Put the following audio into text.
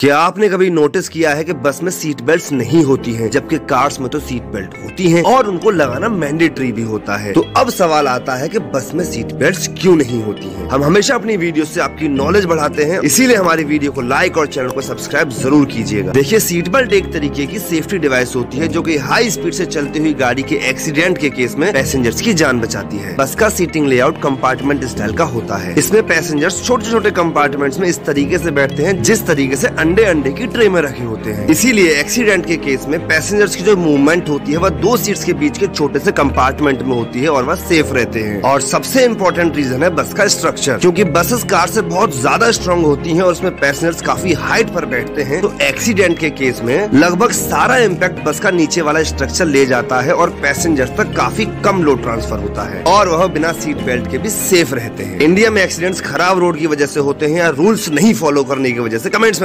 क्या आपने कभी नोटिस किया है कि बस में सीट बेल्ट नहीं होती हैं, जबकि कार्स में तो सीट बेल्ट होती हैं और उनको लगाना मैंडेटरी भी होता है? तो अब सवाल आता है कि बस में सीट बेल्ट क्यों नहीं होती हैं? हम हमेशा अपनी वीडियो से आपकी नॉलेज बढ़ाते हैं, इसीलिए हमारी वीडियो को लाइक और चैनल को सब्सक्राइब ज़रूर कीजिएगा। देखिये सीट बेल्ट एक तरीके की सेफ्टी डिवाइस होती है जो की हाई स्पीड से चलती हुई गाड़ी के एक्सीडेंट के केस में पैसेंजर्स की जान बचाती है। बस का सीटिंग लेआउट कंपार्टमेंट स्टाइल का होता है। इसमें पैसेंजर्स छोटे छोटे कंपार्टमेंट में इस तरीके ऐसी बैठते हैं, जिस तरीके से अंडे अंडे की ट्रे में रखे होते हैं। इसीलिए एक्सीडेंट के केस में पैसेंजर्स की जो मूवमेंट होती है, वह दो सीट्स के बीच के छोटे से कंपार्टमेंट में होती है और वह सेफ़ रहते हैं। और सबसे इम्पोर्टेंट रीजन है बस का स्ट्रक्चर क्योंकि बसेस कार से बहुत ज़्यादा स्ट्रॉन्ग होती है और उसमें पैसेंजर्स काफ़ी हाइट पर बैठते हैं। तो एक्सीडेंट के केस में लगभग सारा इम्पैक्ट बस का नीचे वाला स्ट्रक्चर ले जाता है और पैसेंजर्स तक काफ़ी कम लोड ट्रांसफ़र होता है। और वह बिना सीट बेल्ट के भी सेफ़ रहते हैं। इंडिया में एक्सीडेंट्स खराब रोड की वजह से होते हैं या रूल्स नहीं फॉलो करने की वजह से। कमेंट्स में